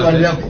ilgisi var.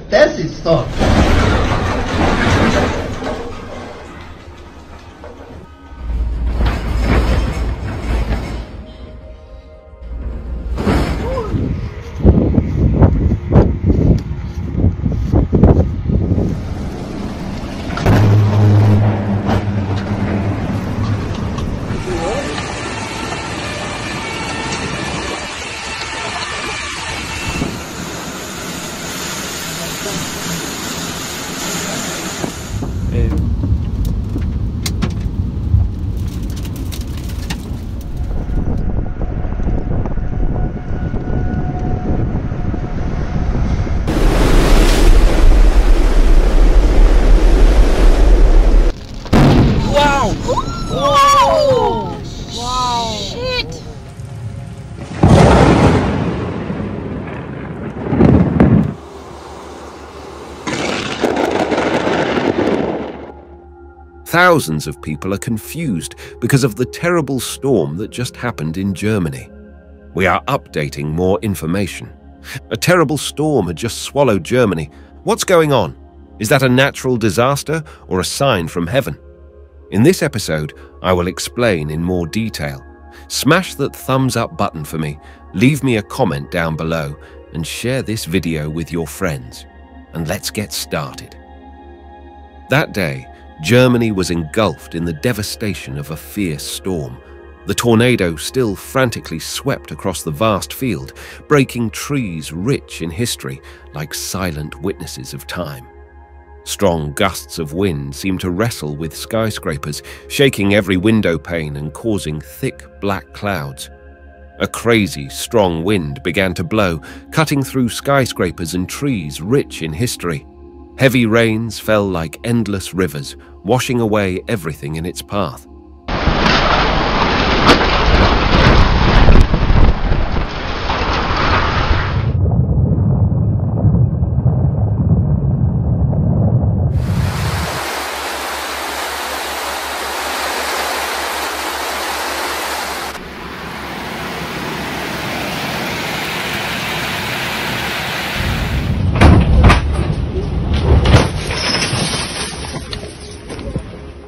Thousands of people are confused because of the terrible storm that just happened in Germany. We are updating more information. A terrible storm had just swallowed Germany. What's going on? Is that a natural disaster or a sign from heaven? In this episode, I will explain in more detail. Smash that thumbs up button for me, leave me a comment down below, and share this video with your friends. And let's get started. That day, Germany was engulfed in the devastation of a fierce storm. The tornado still frantically swept across the vast field, breaking trees rich in history like silent witnesses of time. Strong gusts of wind seemed to wrestle with skyscrapers, shaking every window pane and causing thick black clouds. A crazy, strong wind began to blow, cutting through skyscrapers and trees rich in history. Heavy rains fell like endless rivers, washing away everything in its path.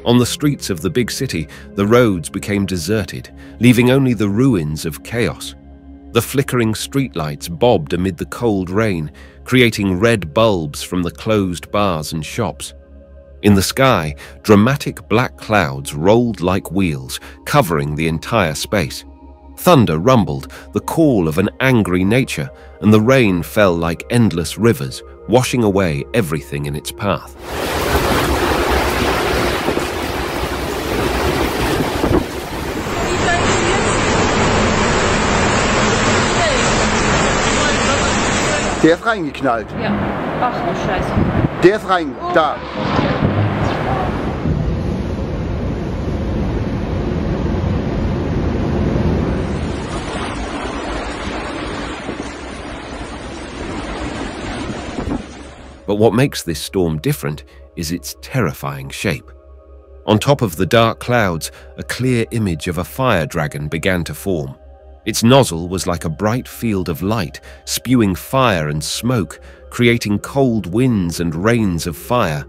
On the streets of the big city, the roads became deserted, leaving only the ruins of chaos. The flickering streetlights bobbed amid the cold rain, creating red bulbs from the closed bars and shops. In the sky, dramatic black clouds rolled like wheels, covering the entire space. Thunder rumbled, the call of an angry nature, and the rain fell like endless rivers, washing away everything in its path. Der ist reingeknallt. Ja. Ach du Scheiße. Der ist rein. Oh. Da. But what makes this storm different is its terrifying shape. On top of the dark clouds, a clear image of a fire dragon began to form. Its nozzle was like a bright field of light, spewing fire and smoke, creating cold winds and rains of fire.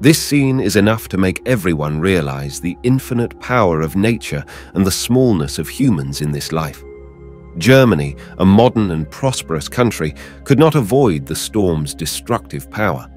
This scene is enough to make everyone realize the infinite power of nature and the smallness of humans in this life. Germany, a modern and prosperous country, could not avoid the storm's destructive power.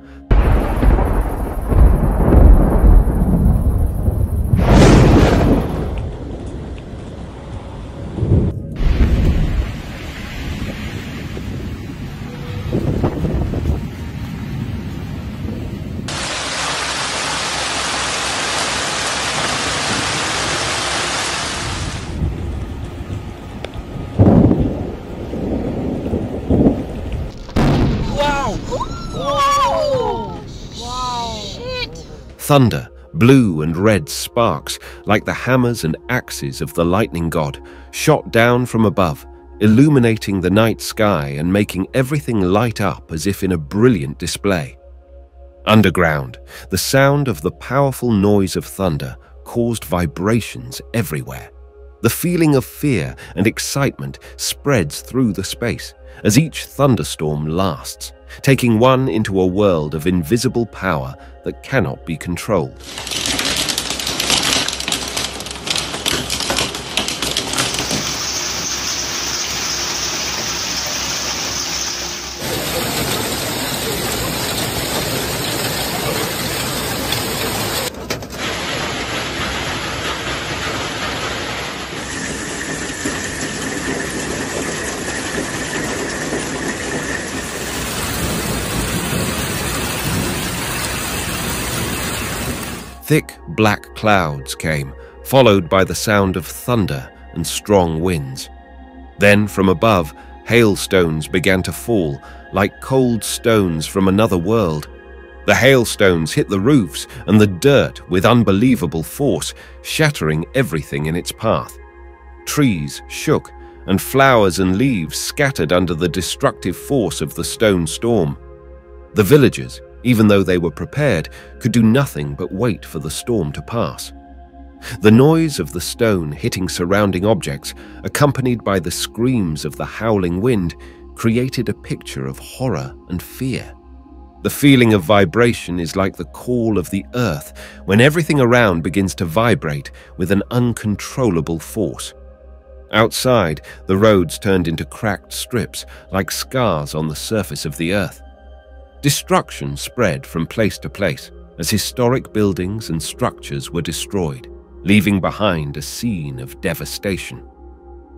Thunder, blue and red sparks, like the hammers and axes of the lightning god, shot down from above, illuminating the night sky and making everything light up as if in a brilliant display. Underground, the sound of the powerful noise of thunder caused vibrations everywhere. The feeling of fear and excitement spreads through the space as each thunderstorm lasts, taking one into a world of invisible power that cannot be controlled. Thick black clouds came, followed by the sound of thunder and strong winds. Then from above, hailstones began to fall, like cold stones from another world. The hailstones hit the roofs and the dirt with unbelievable force, shattering everything in its path. Trees shook, and flowers and leaves scattered under the destructive force of the stone storm. The villagers, even though they were prepared, could do nothing but wait for the storm to pass. The noise of the stone hitting surrounding objects, accompanied by the screams of the howling wind, created a picture of horror and fear. The feeling of vibration is like the call of the earth when everything around begins to vibrate with an uncontrollable force. Outside, the roads turned into cracked strips like scars on the surface of the earth. Destruction spread from place to place as historic buildings and structures were destroyed, leaving behind a scene of devastation.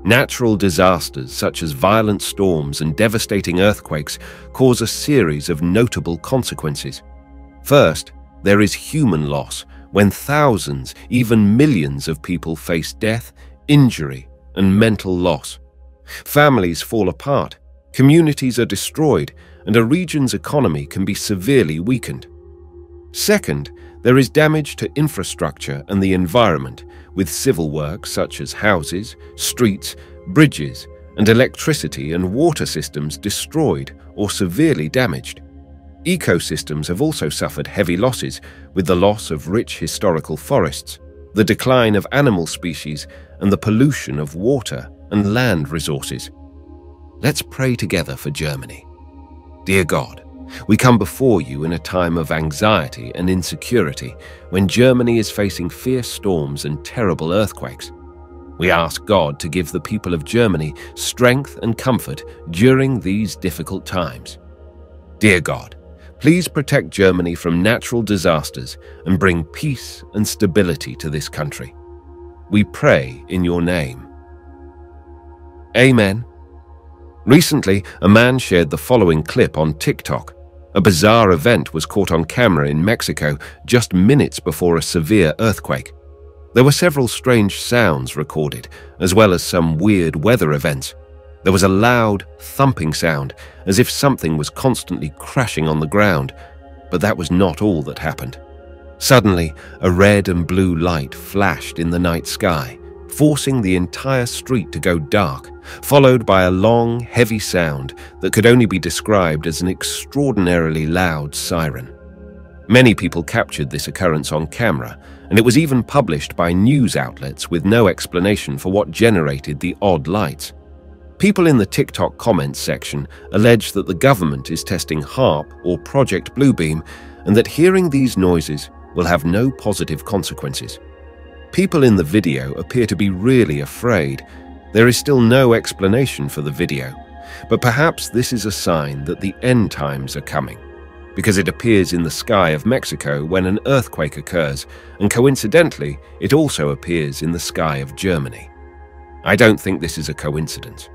Natural disasters such as violent storms and devastating earthquakes cause a series of notable consequences. First, there is human loss when thousands, even millions of people face death, injury, and mental loss. Families fall apart, communities are destroyed, and a region's economy can be severely weakened. Second, there is damage to infrastructure and the environment, with civil work such as houses, streets, bridges, and electricity and water systems destroyed or severely damaged. Ecosystems have also suffered heavy losses, with the loss of rich historical forests, the decline of animal species, and the pollution of water and land resources. Let's pray together for Germany. Dear God, we come before you in a time of anxiety and insecurity when Germany is facing fierce storms and terrible earthquakes. We ask God to give the people of Germany strength and comfort during these difficult times. Dear God, please protect Germany from natural disasters and bring peace and stability to this country. We pray in your name. Amen. Recently, a man shared the following clip on TikTok. A bizarre event was caught on camera in Mexico just minutes before a severe earthquake. There were several strange sounds recorded, as well as some weird weather events. There was a loud, thumping sound, as if something was constantly crashing on the ground, but that was not all that happened. Suddenly, a red and blue light flashed in the night sky, forcing the entire street to go dark, followed by a long, heavy sound that could only be described as an extraordinarily loud siren. Many people captured this occurrence on camera, and it was even published by news outlets with no explanation for what generated the odd lights. People in the TikTok comments section allege that the government is testing HAARP or Project Bluebeam and that hearing these noises will have no positive consequences. People in the video appear to be really afraid. There is still no explanation for the video, but perhaps this is a sign that the end times are coming, because it appears in the sky of Mexico when an earthquake occurs, and coincidentally, it also appears in the sky of Germany. I don't think this is a coincidence.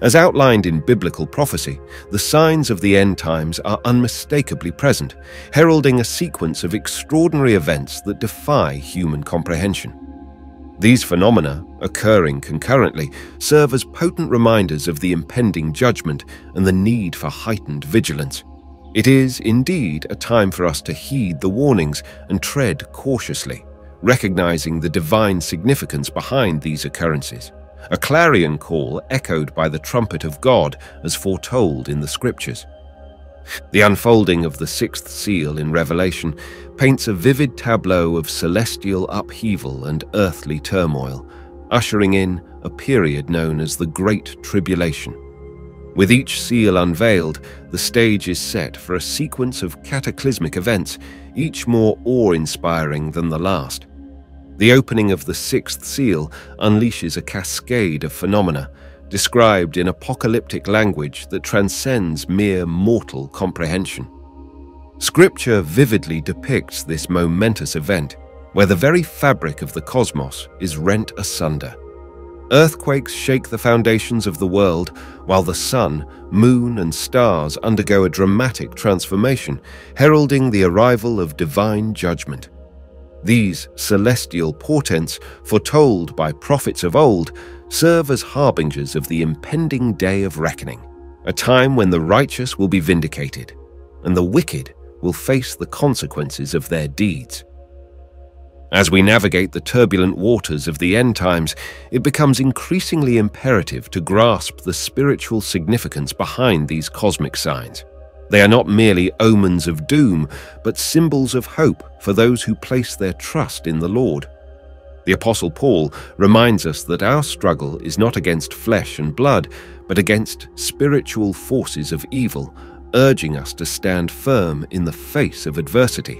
As outlined in biblical prophecy, the signs of the end times are unmistakably present, heralding a sequence of extraordinary events that defy human comprehension. These phenomena, occurring concurrently, serve as potent reminders of the impending judgment and the need for heightened vigilance. It is, indeed, a time for us to heed the warnings and tread cautiously, recognizing the divine significance behind these occurrences a clarion call echoed by the trumpet of God as foretold in the Scriptures. The unfolding of the sixth seal in Revelation paints a vivid tableau of celestial upheaval and earthly turmoil, ushering in a period known as the Great Tribulation. With each seal unveiled, the stage is set for a sequence of cataclysmic events, each more awe-inspiring than the last. The opening of the sixth seal unleashes a cascade of phenomena, described in apocalyptic language that transcends mere mortal comprehension. Scripture vividly depicts this momentous event, where the very fabric of the cosmos is rent asunder. Earthquakes shake the foundations of the world, while the sun, moon, and stars undergo a dramatic transformation, heralding the arrival of divine judgment. These celestial portents, foretold by prophets of old, serve as harbingers of the impending day of reckoning, a time when the righteous will be vindicated, and the wicked will face the consequences of their deeds. As we navigate the turbulent waters of the end times, it becomes increasingly imperative to grasp the spiritual significance behind these cosmic signs. They are not merely omens of doom, but symbols of hope for those who place their trust in the Lord. The Apostle Paul reminds us that our struggle is not against flesh and blood, but against spiritual forces of evil, urging us to stand firm in the face of adversity.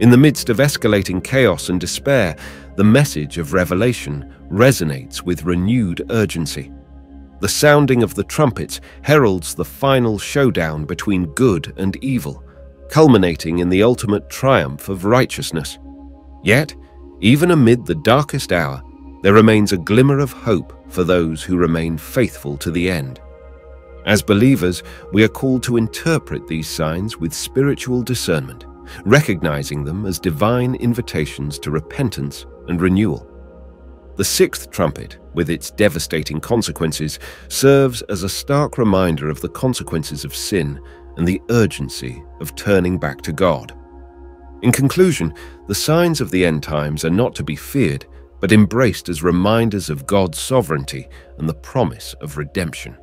In the midst of escalating chaos and despair, the message of Revelation resonates with renewed urgency. The sounding of the trumpets heralds the final showdown between good and evil, culminating in the ultimate triumph of righteousness. Yet, even amid the darkest hour, there remains a glimmer of hope for those who remain faithful to the end. As believers, we are called to interpret these signs with spiritual discernment, recognizing them as divine invitations to repentance and renewal. The sixth trumpet, with its devastating consequences, serves as a stark reminder of the consequences of sin and the urgency of turning back to God. In conclusion, the signs of the end times are not to be feared, but embraced as reminders of God's sovereignty and the promise of redemption.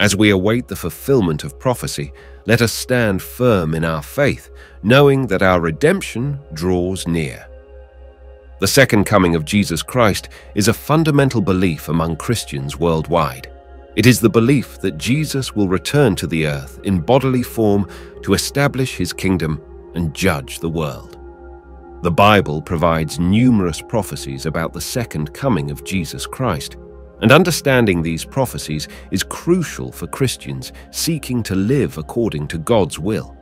As we await the fulfillment of prophecy, let us stand firm in our faith, knowing that our redemption draws near. The second coming of Jesus Christ is a fundamental belief among Christians worldwide. It is the belief that Jesus will return to the earth in bodily form to establish his kingdom and judge the world. The Bible provides numerous prophecies about the second coming of Jesus Christ, and understanding these prophecies is crucial for Christians seeking to live according to God's will.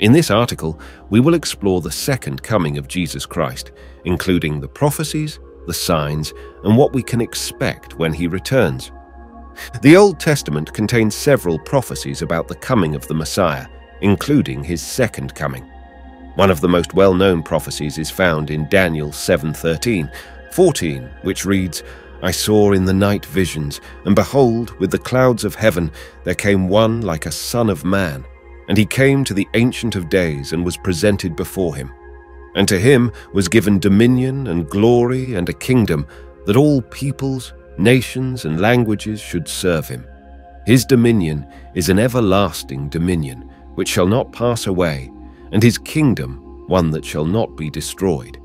In this article, we will explore the second coming of Jesus Christ, including the prophecies, the signs, and what we can expect when he returns. The Old Testament contains several prophecies about the coming of the Messiah, including his second coming. One of the most well-known prophecies is found in Daniel 7:13, 14, which reads, I saw in the night visions, and behold, with the clouds of heaven there came one like a son of man, and he came to the Ancient of Days and was presented before him. And to him was given dominion and glory and a kingdom, that all peoples, nations, and languages should serve him. His dominion is an everlasting dominion, which shall not pass away, and his kingdom one that shall not be destroyed.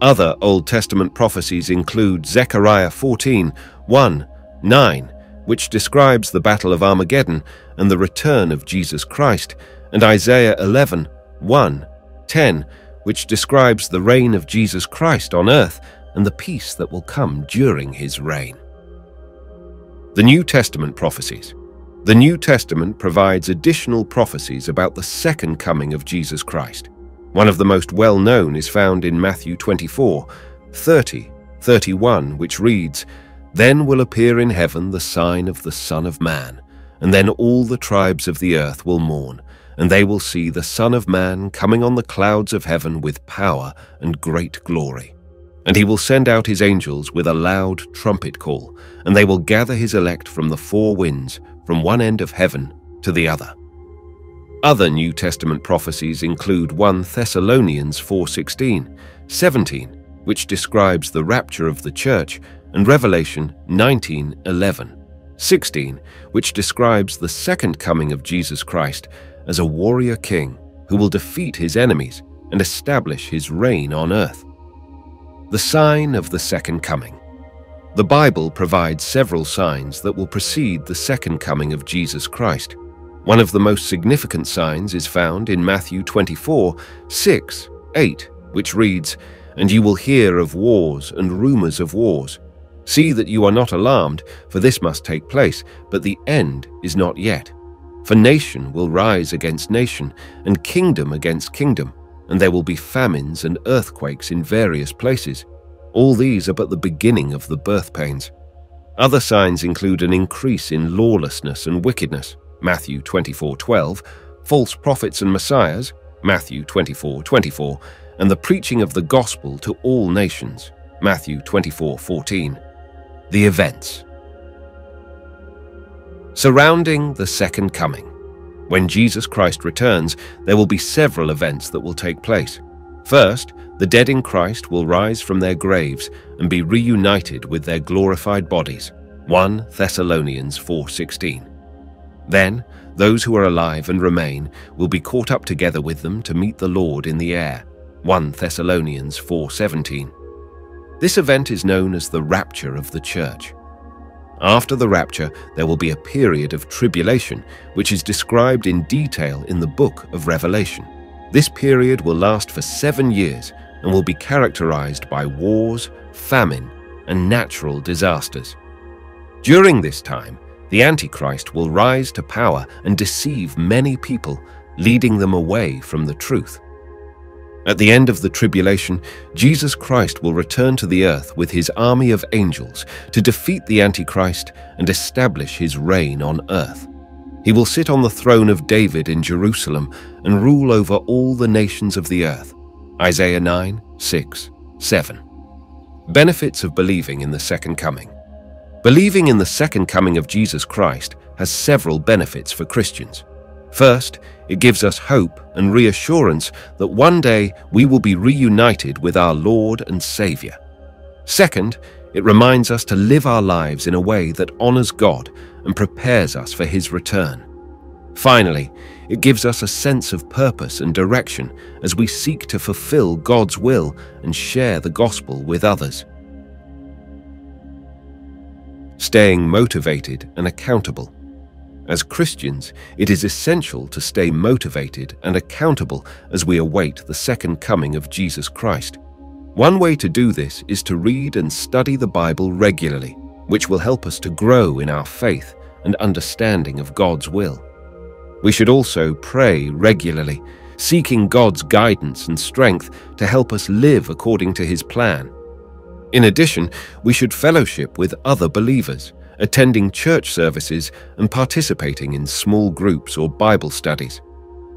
Other Old Testament prophecies include Zechariah 14, 1, 9, which describes the Battle of Armageddon and the return of Jesus Christ, and Isaiah 11, 1, 10, which describes the reign of Jesus Christ on earth and the peace that will come during his reign. The New Testament prophecies. The New Testament provides additional prophecies about the second coming of Jesus Christ. One of the most well known is found in Matthew 24, 30, 31, which reads, Then will appear in heaven the sign of the Son of Man, and then all the tribes of the earth will mourn, and they will see the Son of Man coming on the clouds of heaven with power and great glory. And he will send out his angels with a loud trumpet call, and they will gather his elect from the four winds, from one end of heaven to the other. Other New Testament prophecies include 1 Thessalonians 4:16, 17, which describes the rapture of the church, and Revelation 19:11, 16, which describes the second coming of Jesus Christ as a warrior king who will defeat his enemies and establish his reign on earth. The sign of the second coming. The Bible provides several signs that will precede the second coming of Jesus Christ. One of the most significant signs is found in Matthew 24, 6, 8, which reads, And you will hear of wars and rumors of wars. See that you are not alarmed, for this must take place, but the end is not yet. For nation will rise against nation, and kingdom against kingdom, and there will be famines and earthquakes in various places. All these are but the beginning of the birth pains. Other signs include an increase in lawlessness and wickedness, Matthew 24:12, false prophets and messiahs, Matthew 24:24, and the preaching of the gospel to all nations, Matthew 24:14. The events surrounding the second coming. When Jesus Christ returns, there will be several events that will take place. First, the dead in Christ will rise from their graves and be reunited with their glorified bodies. 1 Thessalonians 4:16. Then, those who are alive and remain will be caught up together with them to meet the Lord in the air. 1 Thessalonians 4:17. This event is known as the rapture of the church. After the rapture, there will be a period of tribulation, which is described in detail in the book of Revelation. This period will last for seven years and will be characterized by wars, famine, and natural disasters. During this time, the Antichrist will rise to power and deceive many people, leading them away from the truth. At the end of the tribulation, Jesus Christ will return to the earth with his army of angels to defeat the Antichrist and establish his reign on earth. He will sit on the throne of David in Jerusalem and rule over all the nations of the earth. Isaiah 9, 6, 7. Benefits of believing in the Second Coming. Believing in the Second Coming of Jesus Christ has several benefits for Christians. First, it gives us hope and reassurance that one day we will be reunited with our Lord and Saviour. Second, it reminds us to live our lives in a way that honours God and prepares us for His return. Finally, it gives us a sense of purpose and direction as we seek to fulfill God's will and share the gospel with others. Staying motivated and accountable. As Christians, it is essential to stay motivated and accountable as we await the second coming of Jesus Christ. One way to do this is to read and study the Bible regularly, which will help us to grow in our faith and understanding of God's will. We should also pray regularly, seeking God's guidance and strength to help us live according to His plan. In addition, we should fellowship with other believers attending church services, and participating in small groups or Bible studies.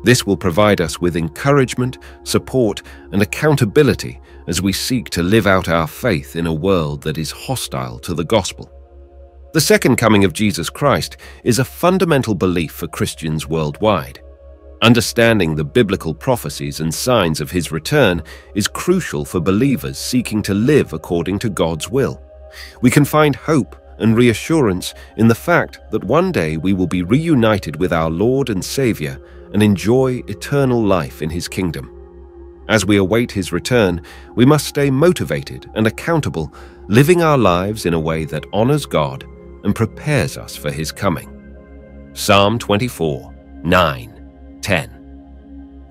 This will provide us with encouragement, support, and accountability as we seek to live out our faith in a world that is hostile to the gospel. The second coming of Jesus Christ is a fundamental belief for Christians worldwide. Understanding the biblical prophecies and signs of his return is crucial for believers seeking to live according to God's will. We can find hope and reassurance in the fact that one day we will be reunited with our Lord and Saviour and enjoy eternal life in His kingdom. As we await His return, we must stay motivated and accountable, living our lives in a way that honours God and prepares us for His coming. Psalm 24, 9, 10.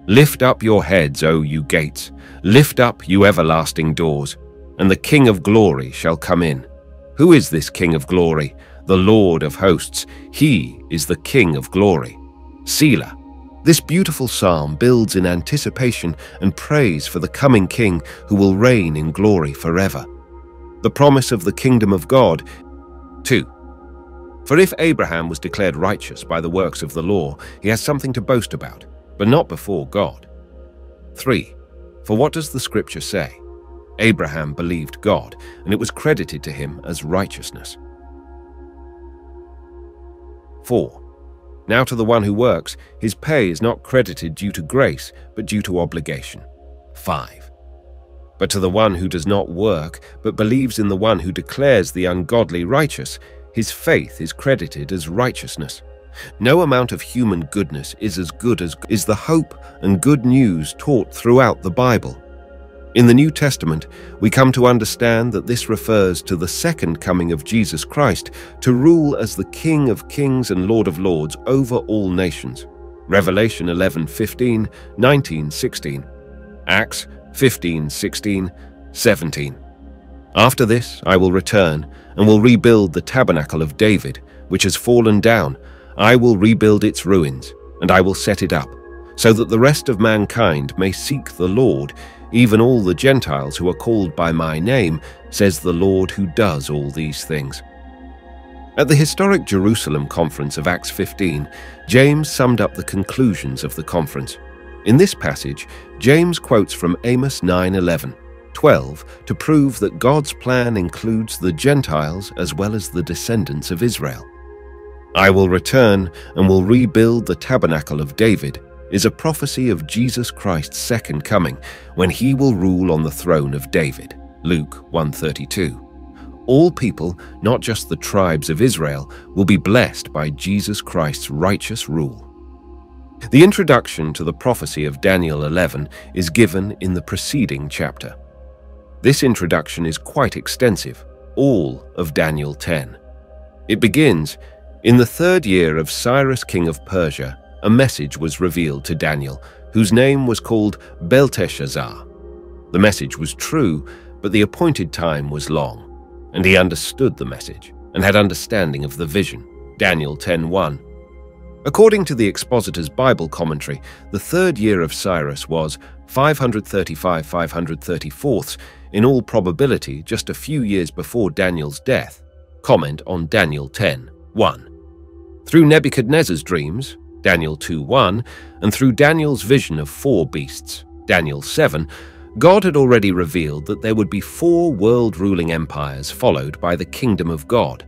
Lift up your heads, O you gates, lift up, you everlasting doors, and the King of glory shall come in. Who is this King of glory? The Lord of hosts. He is the King of glory. Selah. This beautiful psalm builds in anticipation and praise for the coming King who will reign in glory forever. The promise of the kingdom of God. 2. For if Abraham was declared righteous by the works of the law, he has something to boast about, but not before God. 3. For what does the scripture say? Abraham believed God, and it was credited to him as righteousness. 4. Now to the one who works, his pay is not credited due to grace, but due to obligation. 5. But to the one who does not work, but believes in the one who declares the ungodly righteous, his faith is credited as righteousness. No amount of human goodness is as good as is the hope and good news taught throughout the Bible. In the New Testament, we come to understand that this refers to the second coming of Jesus Christ to rule as the King of kings and Lord of lords over all nations. Revelation 11 15, 19 16, Acts 15 16, 17. After this, I will return and will rebuild the tabernacle of David, which has fallen down. I will rebuild its ruins, and I will set it up, so that the rest of mankind may seek the Lord even all the Gentiles who are called by my name, says the Lord who does all these things. At the historic Jerusalem conference of Acts 15, James summed up the conclusions of the conference. In this passage, James quotes from Amos 9:11, 12 to prove that God's plan includes the Gentiles as well as the descendants of Israel. I will return and will rebuild the tabernacle of David, is a prophecy of Jesus Christ's second coming when he will rule on the throne of David. Luke 132. All people, not just the tribes of Israel, will be blessed by Jesus Christ's righteous rule. The introduction to the prophecy of Daniel 11 is given in the preceding chapter. This introduction is quite extensive, all of Daniel 10. It begins, In the third year of Cyrus king of Persia, a message was revealed to Daniel, whose name was called Belteshazzar. The message was true, but the appointed time was long, and he understood the message and had understanding of the vision. Daniel 10:1. According to the Expositor's Bible commentary, the third year of Cyrus was 535 534 in all probability just a few years before Daniel's death. Comment on Daniel 10 1. Through Nebuchadnezzar's dreams, Daniel 2:1, and through Daniel's vision of four beasts, Daniel 7, God had already revealed that there would be four world-ruling empires followed by the kingdom of God.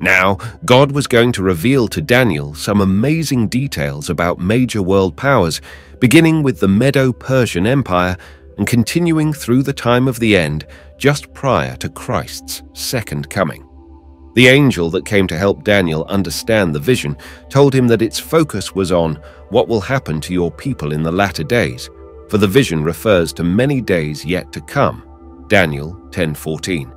Now, God was going to reveal to Daniel some amazing details about major world powers, beginning with the Medo-Persian Empire and continuing through the time of the end just prior to Christ's second coming. The angel that came to help Daniel understand the vision told him that its focus was on what will happen to your people in the latter days, for the vision refers to many days yet to come. Daniel 10:14.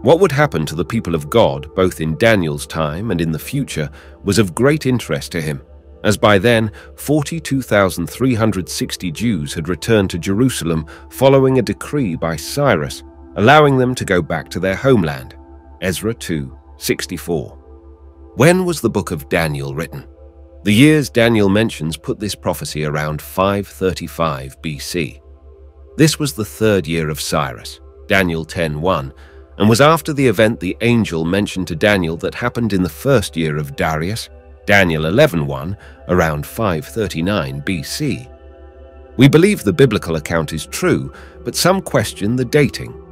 What would happen to the people of God, both in Daniel's time and in the future, was of great interest to him, as by then 42,360 Jews had returned to Jerusalem following a decree by Cyrus, allowing them to go back to their homeland. Ezra 2, 64. When was the book of Daniel written? The years Daniel mentions put this prophecy around 535 BC. This was the third year of Cyrus, Daniel 10:1, and was after the event the angel mentioned to Daniel that happened in the first year of Darius, Daniel 11:1, around 539 BC. We believe the biblical account is true, but some question the dating.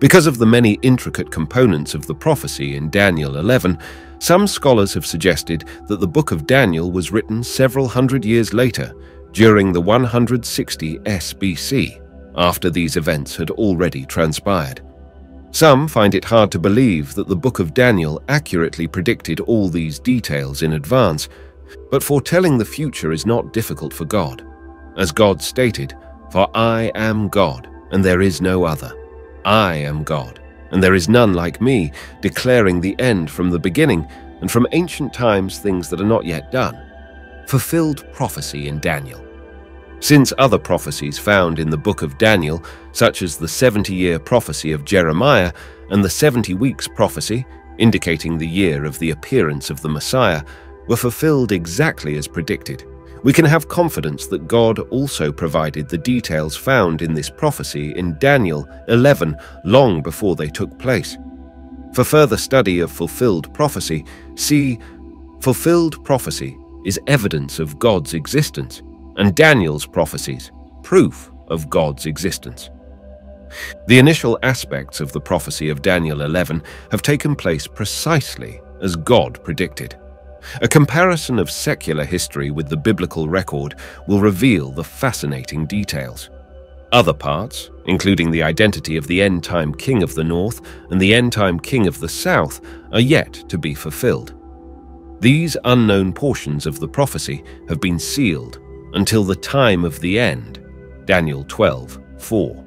Because of the many intricate components of the prophecy in Daniel 11, some scholars have suggested that the book of Daniel was written several hundred years later, during the 160 SBC, after these events had already transpired. Some find it hard to believe that the book of Daniel accurately predicted all these details in advance, but foretelling the future is not difficult for God. As God stated, For I am God, and there is no other. I am God, and there is none like me, declaring the end from the beginning, and from ancient times things that are not yet done. Fulfilled prophecy in Daniel. Since other prophecies found in the book of Daniel, such as the 70 year prophecy of Jeremiah and the 70 weeks prophecy, indicating the year of the appearance of the Messiah, were fulfilled exactly as predicted, we can have confidence that God also provided the details found in this prophecy in Daniel 11 long before they took place. For further study of fulfilled prophecy, see Fulfilled prophecy is evidence of God's existence, and Daniel's prophecies, proof of God's existence. The initial aspects of the prophecy of Daniel 11 have taken place precisely as God predicted. A comparison of secular history with the biblical record will reveal the fascinating details. Other parts, including the identity of the end-time king of the north and the end-time king of the south, are yet to be fulfilled. These unknown portions of the prophecy have been sealed until the time of the end, Daniel 12, 4.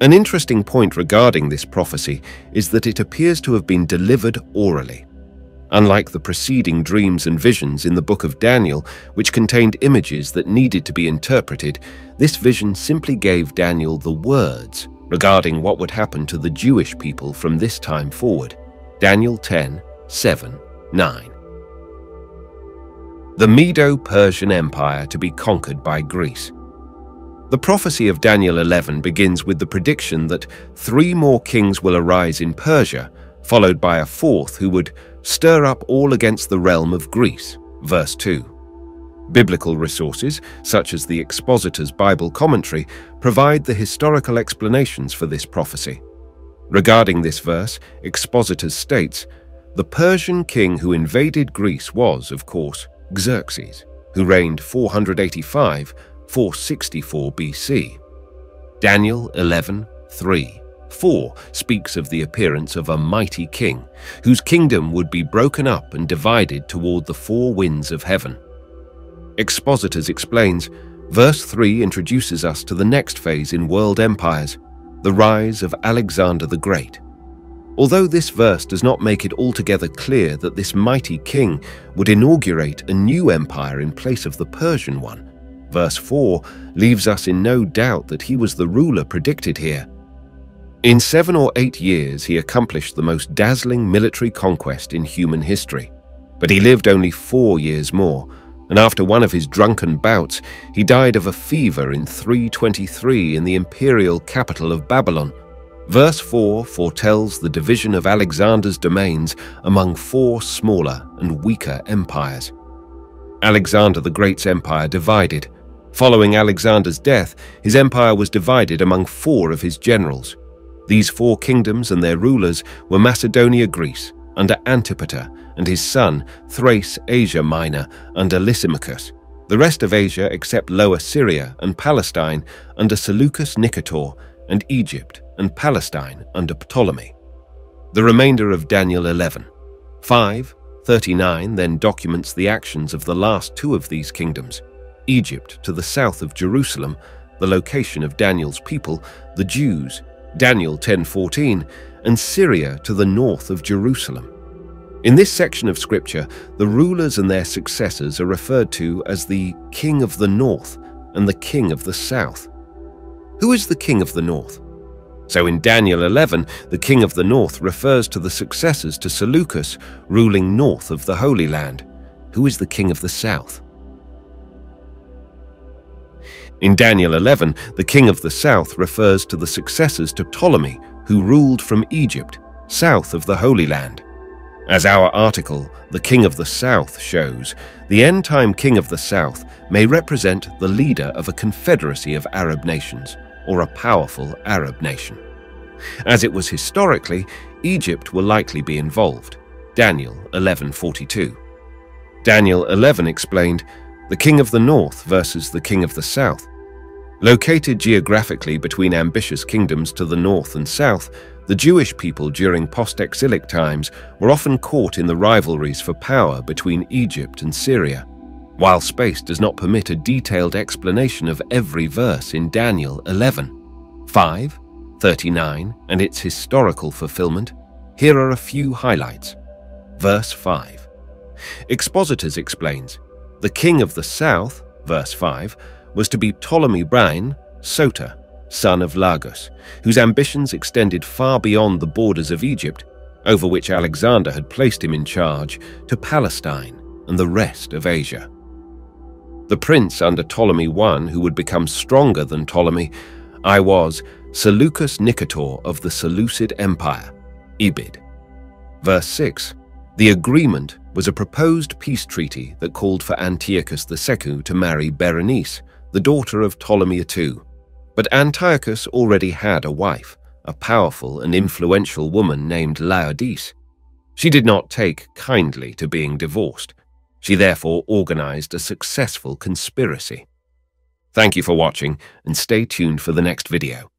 An interesting point regarding this prophecy is that it appears to have been delivered orally. Unlike the preceding dreams and visions in the book of Daniel, which contained images that needed to be interpreted, this vision simply gave Daniel the words regarding what would happen to the Jewish people from this time forward. Daniel 10, 7, 9. The Medo-Persian Empire to be conquered by Greece. The prophecy of Daniel 11 begins with the prediction that three more kings will arise in Persia, followed by a fourth who would stir up all against the realm of Greece. Verse 2. Biblical resources, such as the Expositor's Bible commentary, provide the historical explanations for this prophecy. Regarding this verse, Expositors states, The Persian king who invaded Greece was, of course, Xerxes, who reigned 485 464 BC. Daniel 11, 3, 4 speaks of the appearance of a mighty king, whose kingdom would be broken up and divided toward the four winds of heaven. Expositors explains, verse 3 introduces us to the next phase in world empires, the rise of Alexander the Great. Although this verse does not make it altogether clear that this mighty king would inaugurate a new empire in place of the Persian one, verse 4 leaves us in no doubt that he was the ruler predicted here. In seven or eight years, he accomplished the most dazzling military conquest in human history. But he lived only four years more, and after one of his drunken bouts, he died of a fever in 323 in the imperial capital of Babylon. Verse 4 foretells the division of Alexander's domains among four smaller and weaker empires. Alexander the Great's empire divided, Following Alexander's death, his empire was divided among four of his generals. These four kingdoms and their rulers were Macedonia Greece, under Antipater, and his son, Thrace Asia Minor, under Lysimachus. The rest of Asia except Lower Syria and Palestine under Seleucus Nicator, and Egypt and Palestine under Ptolemy. The remainder of Daniel 11. 5, 39 then documents the actions of the last two of these kingdoms. Egypt to the south of Jerusalem, the location of Daniel's people, the Jews, Daniel 10:14, and Syria to the north of Jerusalem. In this section of scripture, the rulers and their successors are referred to as the king of the north and the king of the south. Who is the king of the north? So in Daniel 11, the king of the north refers to the successors to Seleucus ruling north of the Holy Land. Who is the king of the south? In Daniel 11, the king of the south refers to the successors to Ptolemy, who ruled from Egypt, south of the Holy Land. As our article, The King of the South, shows, the end-time King of the South may represent the leader of a confederacy of Arab nations, or a powerful Arab nation. As it was historically, Egypt will likely be involved. Daniel 11.42 Daniel 11 explained, the King of the North versus the King of the South Located geographically between ambitious kingdoms to the north and south, the Jewish people during post-exilic times were often caught in the rivalries for power between Egypt and Syria. While space does not permit a detailed explanation of every verse in Daniel 11, 5, 39, and its historical fulfillment, here are a few highlights. Verse 5. Expositors explains, the king of the south, verse 5, was to be Ptolemy Brain, Soter, son of Lagus, whose ambitions extended far beyond the borders of Egypt, over which Alexander had placed him in charge, to Palestine and the rest of Asia. The prince under Ptolemy I, who would become stronger than Ptolemy, I was Seleucus Nicator of the Seleucid Empire, Ibid. Verse 6 The agreement was a proposed peace treaty that called for Antiochus II to marry Berenice, the daughter of Ptolemy II. But Antiochus already had a wife, a powerful and influential woman named Laodice. She did not take kindly to being divorced. She therefore organized a successful conspiracy. Thank you for watching and stay tuned for the next video.